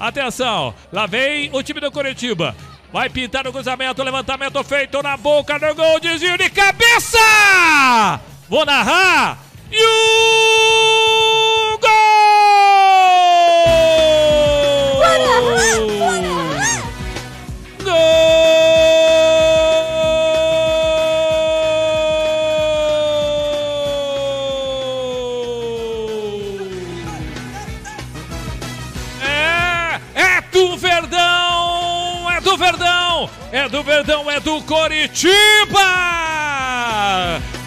Atenção, lá vem o time do Curitiba. Vai pintar o cruzamento, levantamento feito na boca do gol, desvio de cabeça! Vou narrar! É do Verdão, é do Verdão, é do Coritiba!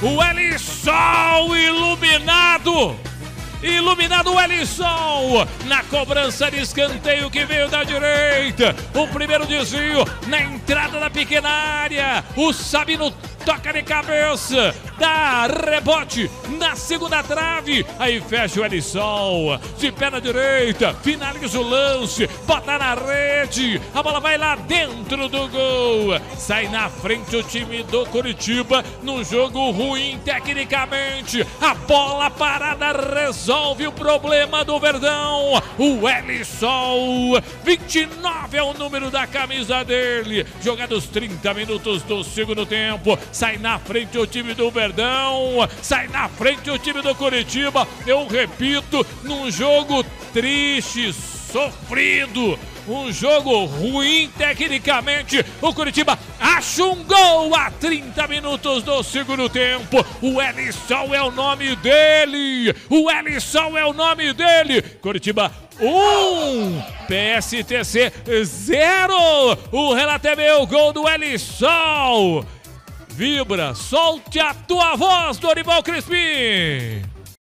O Elisol iluminado! Iluminado o Elisson na cobrança de escanteio que veio da direita. O primeiro desvio na entrada da pequena área. O Sabino toca de cabeça, dá rebote na segunda trave. Aí fecha o Elisson, de pé na direita, finaliza o lance, bota na rede. A bola vai lá dentro do gol. Sai na frente o time do Curitiba num jogo ruim tecnicamente. A bola parada resolve o problema do Verdão. O Elisson, 29 é o número da camisa dele. Jogados 30 minutos do segundo tempo. Sai na frente o time do Verdão, sai na frente o time do Curitiba. Eu repito, num jogo triste, sofrido, um jogo ruim tecnicamente. O Curitiba acha um gol a 30 minutos do segundo tempo. O Elisson é o nome dele. O Elisson é o nome dele. Curitiba 1, um, PSTC 0. O relato é meu, gol do Elisson. Vibra, solte a tua voz, Dorival Crispim!